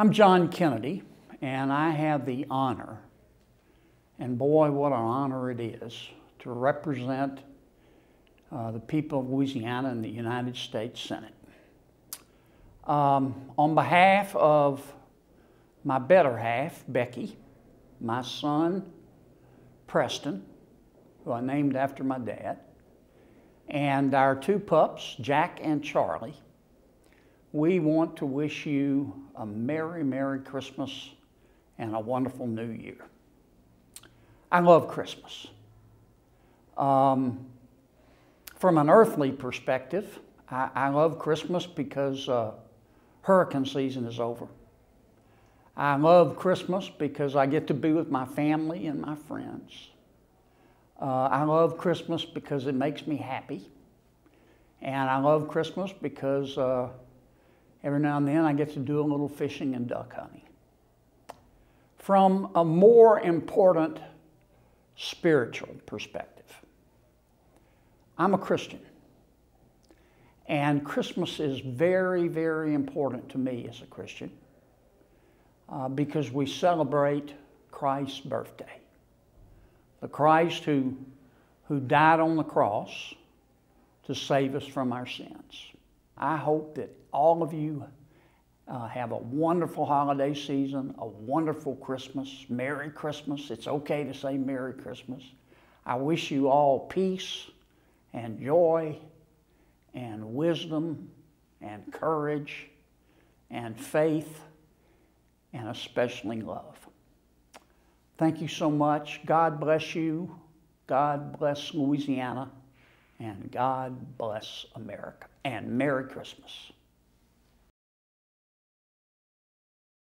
I'm John Kennedy, and I have the honor, and boy, what an honor it is, to represent uh, the people of Louisiana in the United States Senate. Um, on behalf of my better half, Becky, my son, Preston, who I named after my dad, and our two pups, Jack and Charlie, we want to wish you a Merry, Merry Christmas and a wonderful New Year. I love Christmas. Um, from an earthly perspective, I, I love Christmas because uh, hurricane season is over. I love Christmas because I get to be with my family and my friends. Uh, I love Christmas because it makes me happy. And I love Christmas because uh, every now and then I get to do a little fishing and duck hunting. From a more important spiritual perspective, I'm a Christian. And Christmas is very, very important to me as a Christian uh, because we celebrate Christ's birthday. The Christ who, who died on the cross to save us from our sins. I hope that all of you uh, have a wonderful holiday season, a wonderful Christmas, Merry Christmas. It's okay to say Merry Christmas. I wish you all peace and joy and wisdom and courage and faith and especially love. Thank you so much. God bless you. God bless Louisiana. And God bless America. And Merry Christmas.